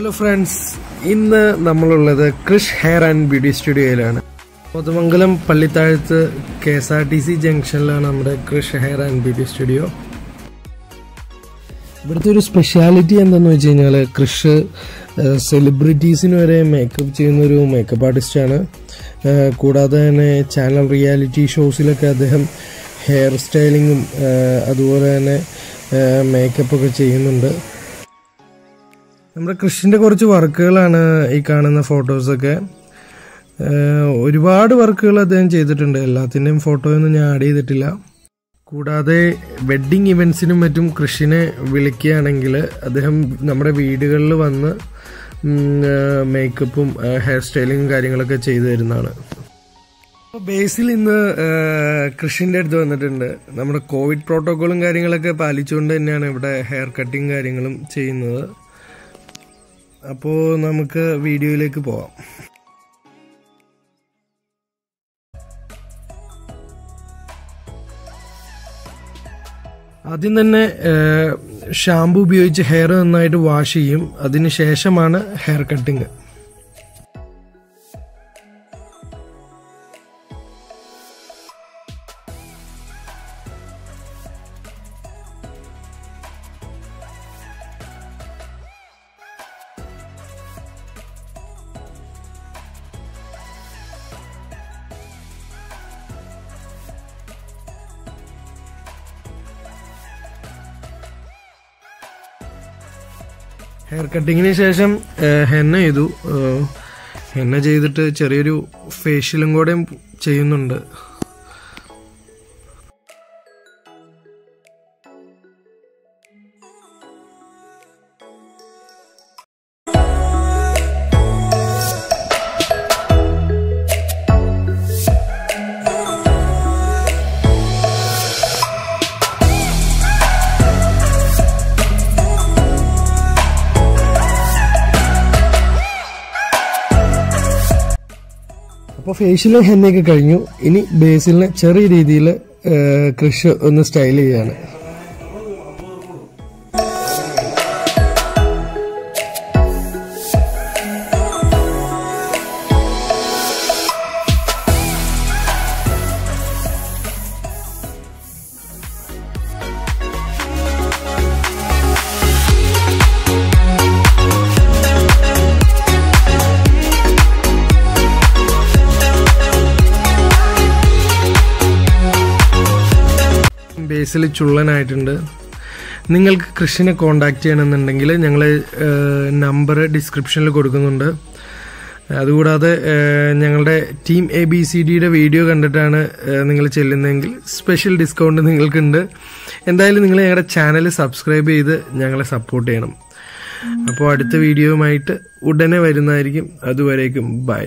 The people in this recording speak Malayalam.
ഹലോ ഫ്രണ്ട്സ് ഇന്ന് നമ്മളുള്ളത് ക്രിഷ് ഹെയർ ആൻഡ് ബ്യൂട്ടി സ്റ്റുഡിയോയിലാണ് Pothumangalam Pallithazhathu K S R T C ജംഗ്ഷനിലാണ് നമ്മുടെ Krish hair and beauty studio ഇവിടുത്തെ ഒരു സ്പെഷ്യാലിറ്റി എന്താണെന്ന് വെച്ച് കഴിഞ്ഞാൽ ക്രിഷ് സെലിബ്രിറ്റീസിന് വരെ മേക്കപ്പ് ചെയ്യുന്ന ഒരു മേക്കപ്പ് ആർട്ടിസ്റ്റാണ് കൂടാതെ തന്നെ ചാനൽ റിയാലിറ്റി ഷോസിലൊക്കെ അദ്ദേഹം ഹെയർ സ്റ്റൈലിങ്ങും അതുപോലെ തന്നെ മേക്കപ്പൊക്കെ ചെയ്യുന്നുണ്ട്. നമ്മുടെ കൃഷിന്റെ കുറച്ച് വർക്കുകളാണ് ഈ കാണുന്ന ഫോട്ടോസൊക്കെ ഒരുപാട് വർക്കുകൾ അദ്ദേഹം ചെയ്തിട്ടുണ്ട്. എല്ലാത്തിന്റെയും ഫോട്ടോയൊന്നും ഞാൻ ആഡ് ചെയ്തിട്ടില്ല. കൂടാതെ വെഡ്ഡിങ് ഇവൻസിനും മറ്റും കൃഷിനെ വിളിക്കുകയാണെങ്കിൽ അദ്ദേഹം നമ്മുടെ വീടുകളിൽ വന്ന് മേക്കപ്പും ഹെയർ സ്റ്റൈലിങ്ങും കാര്യങ്ങളൊക്കെ ചെയ്തു തരുന്നതാണ്. അപ്പോൾ ബേസിൽ ഇന്ന് കൃഷിന്റെ അടുത്ത് വന്നിട്ടുണ്ട്. നമ്മുടെ കോവിഡ് പ്രോട്ടോക്കോളും കാര്യങ്ങളൊക്കെ പാലിച്ചുകൊണ്ട് തന്നെയാണ് ഇവിടെ ഹെയർ കട്ടിങ് കാര്യങ്ങളും ചെയ്യുന്നത്. അപ്പോൾ നമുക്ക് വീഡിയോയിലേക്ക് പോവാം. ആദ്യം തന്നെ ഷാമ്പു ഉപയോഗിച്ച് ഹെയർ നന്നായിട്ട് വാഷ് ചെയ്യും. അതിന് ശേഷമാണ് ഹെയർ കട്ടിങ്. ഹെയർ കട്ടിങ്ങിന് ശേഷം ഹെന്ന ചെയ്തു. ഹെന്ന ചെയ്തിട്ട് ചെറിയൊരു ഫേഷ്യലും കൂടെയും ചെയ്യുന്നുണ്ട്. അപ്പോൾ ഫേഷ്യലും ഹെന്നയൊക്കെ കഴിഞ്ഞു. ഇനി ബേസിലിനെ ചെറിയ രീതിയിൽ കൃഷി ഒന്ന് സ്റ്റൈൽ ചെയ്യാണ്. ബേസിൽ ചുള്ളനായിട്ടുണ്ട്. നിങ്ങൾക്ക് കൃഷിനെ കോണ്ടാക്ട് ചെയ്യണമെന്നുണ്ടെങ്കിൽ ഞങ്ങൾ നമ്പർ ഡിസ്ക്രിപ്ഷനിൽ കൊടുക്കുന്നുണ്ട്. അതുകൂടാതെ ഞങ്ങളുടെ ടീം എ ബി സി ഡിയുടെ വീഡിയോ കണ്ടിട്ടാണ് നിങ്ങൾ ചെല്ലുന്നതെങ്കിൽ സ്പെഷ്യൽ ഡിസ്കൗണ്ട് നിങ്ങൾക്കുണ്ട്. എന്തായാലും നിങ്ങൾ ഞങ്ങളുടെ ചാനൽ സബ്സ്ക്രൈബ് ചെയ്ത് ഞങ്ങളെ സപ്പോർട്ട് ചെയ്യണം. അപ്പോൾ അടുത്ത വീഡിയോയുമായിട്ട് ഉടനെ വരുന്നതായിരിക്കും. അതുവരേക്കും ബൈ